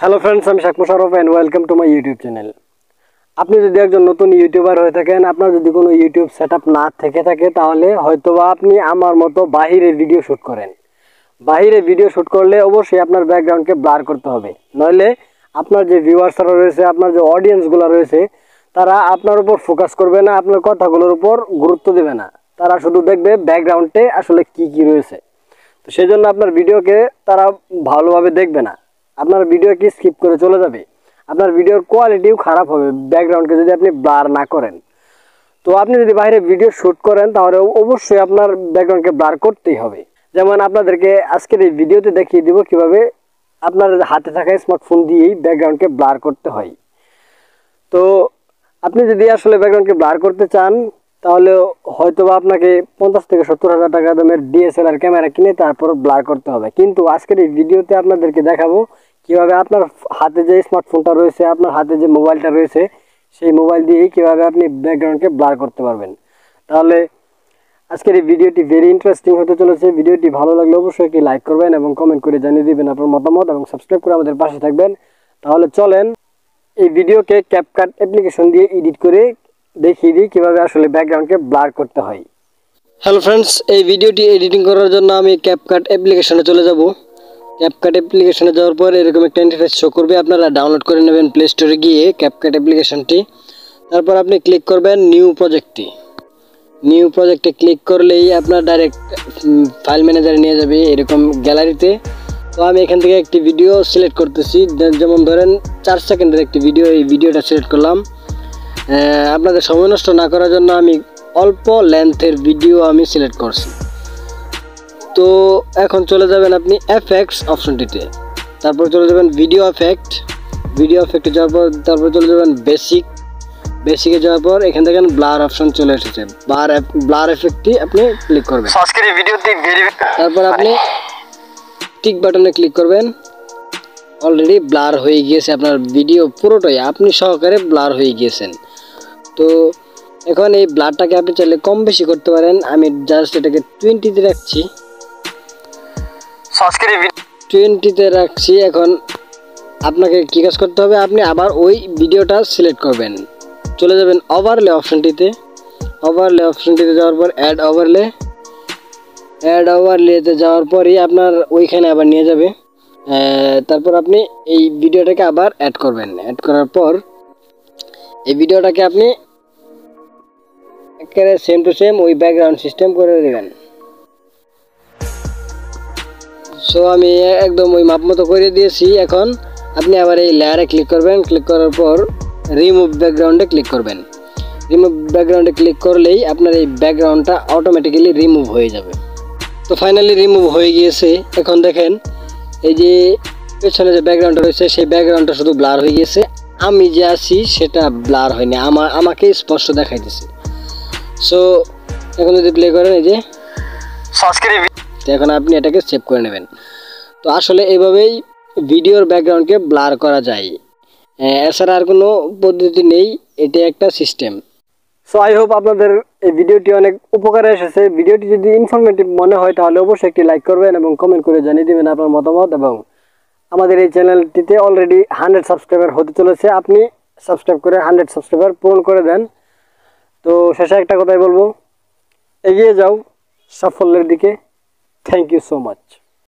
Hello friends আমি Sheikh Musharraf and welcome to my YouTube channel আপনি যদি একজন নতুন ইউটিউবার হয়ে থাকেন, আপনার যদি কোনো ইউটিউব সেট না থেকে থাকে, তাহলে হয়তোবা আপনি আমার মতো বাহিরে ভিডিও শ্যুট করেন। বাহিরে ভিডিও শ্যুট করলে অবশ্যই আপনার ব্যাকগ্রাউন্ডকে ব্লার করতে হবে। নইলে আপনার যে ভিউয়ার্সরা রয়েছে, আপনার যে অডিয়েন্সগুলো রয়েছে, তারা আপনার উপর ফোকাস করবে না, আপনার কথাগুলোর উপর গুরুত্ব দেবে না। তারা শুধু দেখবে ব্যাকগ্রাউন্ডে আসলে কি কি রয়েছে। তো সেই জন্য আপনার ভিডিওকে তারা ভালোভাবে দেখবে না। আপনার ভিডিওকে স্কিপ করে চলে যাবে? আপনার ভিডিওর কোয়ালিটিও খারাপ হবে ব্যাকগ্রাউন্ডকে যদি আপনি ব্লার না করেন। তো আপনি যদি বাইরে ভিডিও শ্যুট করেন, তাহলে অবশ্যই আপনার ব্যাকগ্রাউন্ডকে ব্লার করতেই হবে। যেমন আপনাদেরকে আজকের এই ভিডিওতে দেখিয়ে দিব কীভাবে আপনার হাতে থাকা স্মার্টফোন দিয়েই ব্যাকগ্রাউন্ডকে ব্লার করতে হয়। তো আপনি যদি আসলে ব্যাকগ্রাউন্ডকে ব্লার করতে চান, তাহলে হয়তো বা আপনাকে পঞ্চাশ থেকে সত্তর হাজার টাকা দামের ডিএসএলআর ক্যামেরা কিনে তারপর ব্লার করতে হবে। কিন্তু আজকের এই ভিডিওতে আপনাদেরকে দেখাবো কীভাবে আপনার হাতে যে স্মার্টফোনটা রয়েছে, আপনার হাতে যে মোবাইলটা রয়েছে, সেই মোবাইল দিয়েই কীভাবে আপনি ব্যাকগ্রাউন্ডকে ব্লার করতে পারবেন। তাহলে আজকের এই ভিডিওটি ভেরি ইন্টারেস্টিং হতে চলেছে। ভিডিওটি ভালো লাগলে অবশ্যই একটি লাইক করবেন এবং কমেন্ট করে জানিয়ে দিবেন আপনার মতামত এবং সাবস্ক্রাইব করে আমাদের পাশে থাকবেন। তাহলে চলেন এই ভিডিওকে ক্যাপকাট অ্যাপ্লিকেশন দিয়ে এডিট করে দেখিয়ে দিই কীভাবে আসলে ব্যাকগ্রাউন্ডকে ব্লার করতে হয়। হ্যালো ফ্রেন্ডস এই ভিডিওটি এডিটিং করার জন্য আমি ক্যাপকাট অ্যাপ্লিকেশনে চলে যাব। ক্যাপকাট অ্যাপ্লিকেশনে যাওয়ার পর এরকম একটা ইন্টারফেস শো করবে। আপনারা ডাউনলোড করে নেবেন প্লে স্টোরে গিয়ে ক্যাপকাট অ্যাপ্লিকেশনটি তারপর আপনি ক্লিক করবেন নিউ প্রজেক্টটি নিউ প্রজেক্টে ক্লিক করলেই আপনার ডাইরেক্ট ফাইল ম্যানেজারে নিয়ে যাবে এরকম গ্যালারিতে তো আমি এখান থেকে একটি ভিডিও সিলেক্ট করতেছি। যেমন ধরেন চার সেকেন্ডের একটি ভিডিও এই ভিডিওটা সিলেক্ট করলাম। আপনাদের সময় নষ্ট না করার জন্য আমি অল্প লেন্থের ভিডিও আমি সিলেক্ট করছি। তো এখন চলে যাবেন আপনি এফেক্টস অপশনটিতে তারপর চলে যাবেন ভিডিও এফেক্ট ভিডিও এফেক্টে যাওয়ার পর তারপর চলে যাবেন বেসিক বেসিকে যাওয়ার পর এখান থেকে ব্লার অপশন চলে এসেছে। ব্লার ব্লার এফেক্টটি আপনি ক্লিক করবেন। তারপর আপনি টিক বাটনে ক্লিক করবেন। অলরেডি ব্লার হয়ে গিয়েছে আপনার ভিডিও পুরোটাই। আপনি সহকারে ব্লার হয়ে গিয়েছেন। তো এখন এই ব্লারটাকে আপনি চাইলে কম বেশি করতে পারেন। আমি জাস্ট এটাকে টোয়েন্টিতে রাখছি। আজকের টোয়েন্টিতে রাখছি, এখন আপনাকে কী কাজ করতে হবে? আপনি আবার ওই ভিডিওটা সিলেক্ট করবেন। চলে যাবেন ওভারলে অপশনটিতে ওভারলে অপশনটিতে যাওয়ার পর অ্যাড ওভারলে অ্যাড ওভারলেতে যাওয়ার পরই আপনার ওইখানে আবার নিয়ে যাবে। তারপর আপনি এই ভিডিওটাকে আবার অ্যাড করবেন। অ্যাড করার পর এই ভিডিওটাকে আপনি একেবারে সেম টু সেম ওই ব্যাকগ্রাউন্ড সিস্টেম করে দেবেন সো আমি একদম ওই মাপ মতো করে দিয়েছি। এখন আপনি আবার এই লেয়ারে ক্লিক করবেন। ক্লিক করার পর রিমুভ ব্যাকগ্রাউন্ডে ক্লিক করবেন। রিমুভ ব্যাকগ্রাউন্ডে ক্লিক করলেই আপনার এই ব্যাকগ্রাউন্ডটা অটোমেটিক্যালি রিমুভ হয়ে যাবে। তো ফাইনালি রিমুভ হয়ে গিয়েছে। এখন দেখেন, এই যে পেছনে যে ব্যাকগ্রাউন্ডটা রয়েছে, সেই ব্যাকগ্রাউন্ডটা শুধু ব্লার হয়ে গিয়েছে। আমি যে আছি, সেটা ব্লার হয়নি। আমার আমাকে স্পষ্ট দেখাইতেছে। সো এখন যদি প্লে করেন, এই যে এই তো এখন আপনি এটাকে সেভ করে নেবেন। তো আসলে এভাবেই ভিডিওর ব্যাকগ্রাউন্ডকে ব্লার করা যায়। এছাড়া আর কোনো পদ্ধতি নেই, এটা একটা সিস্টেম সো আই হোপ আপনাদের এই ভিডিওটি অনেক উপকারে এসেছে। ভিডিওটি যদি ইনফরমেটিভ মনে হয়, তাহলে অবশ্যই একটি লাইক করবেন এবং কমেন্ট করে জানিয়ে দেবেন আপনার মতামত এবং আমাদের এই চ্যানেলটিতে অলরেডি হান্ড্রেড সাবস্ক্রাইবার হতে চলেছে। আপনি সাবস্ক্রাইব করে হান্ড্রেড সাবস্ক্রাইবার পূরণ করে দেন। তো শেষে একটা কথাই বলব। এগিয়ে যাও সাফল্যের দিকে। Thank you so much.